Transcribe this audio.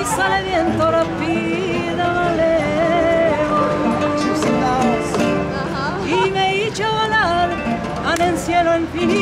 Y sale viento rápida malevo y me hizo volar en el cielo infinito.